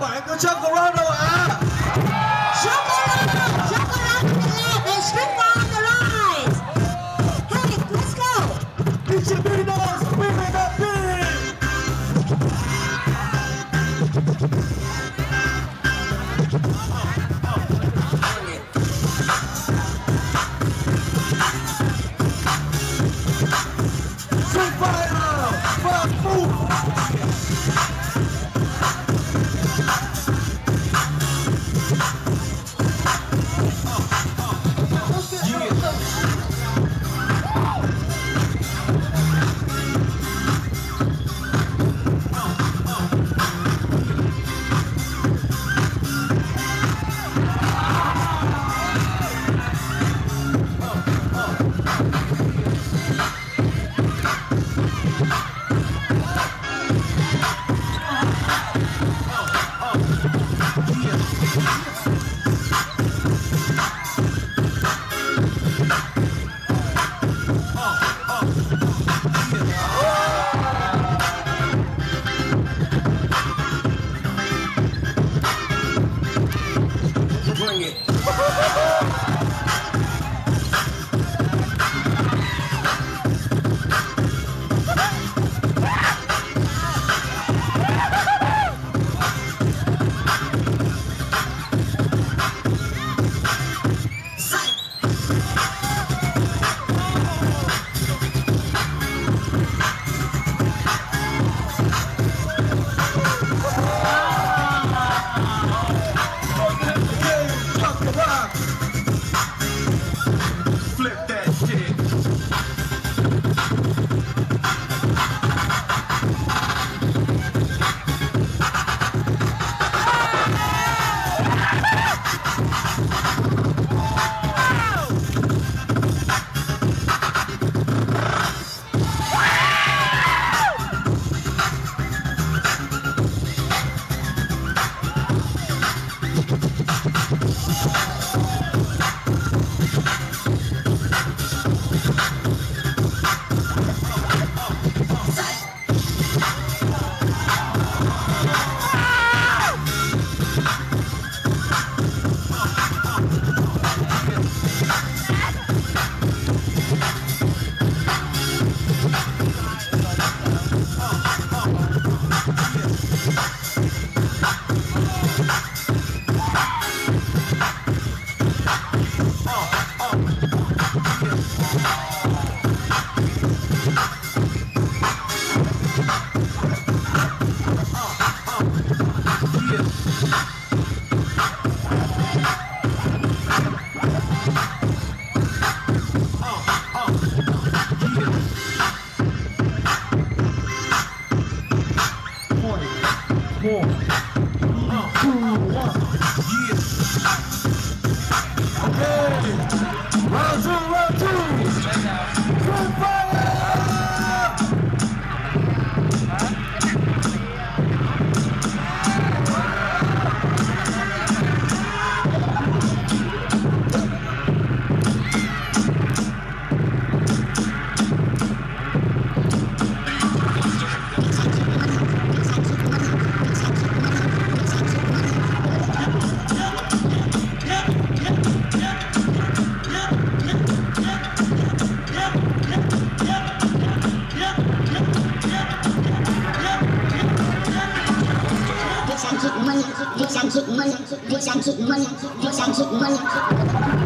bạn có chớp của Ronaldo à Bring it. Música money, bitch, I get money, bitch, I get money.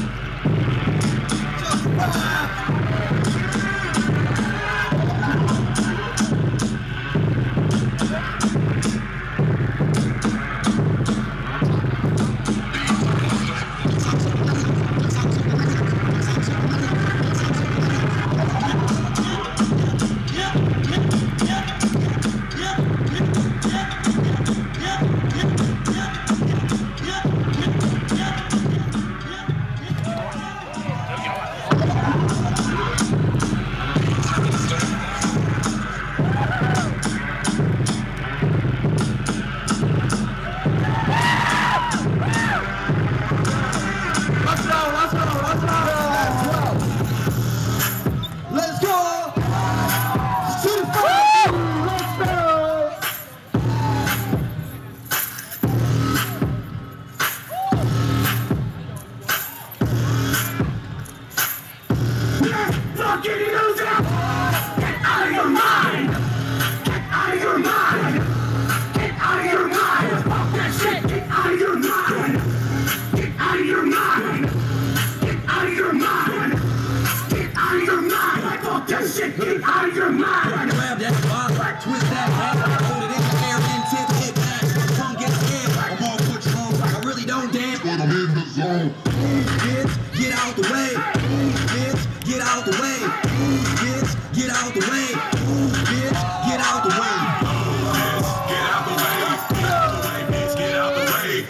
Kids, get out the way. Kids, get out the way. Kids, get out the way. Get out the way. Get out the way. Get out the way.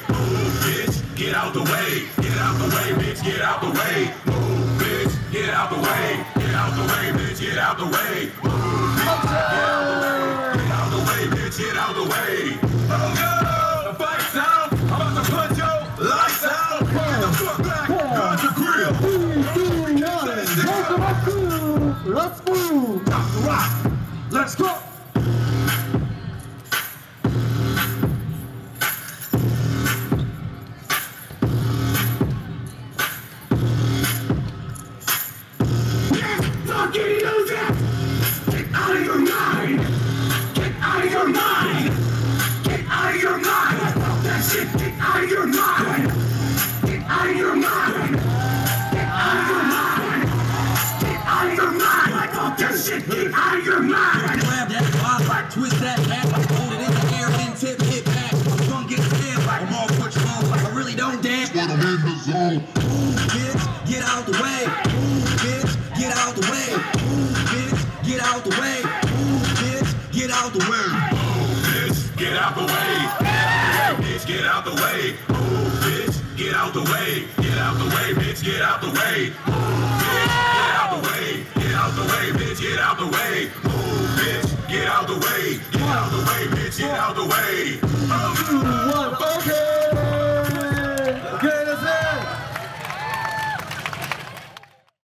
Get out the way. Get out the way, bitch. Get out the way. Move, bitch. Get out the way. Get out the way, bitch. Get out the way. Let's move! Let's go! out the way. Get out the way, bitch. Get out the way. Move, bitch.